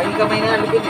मई महीना लेकिन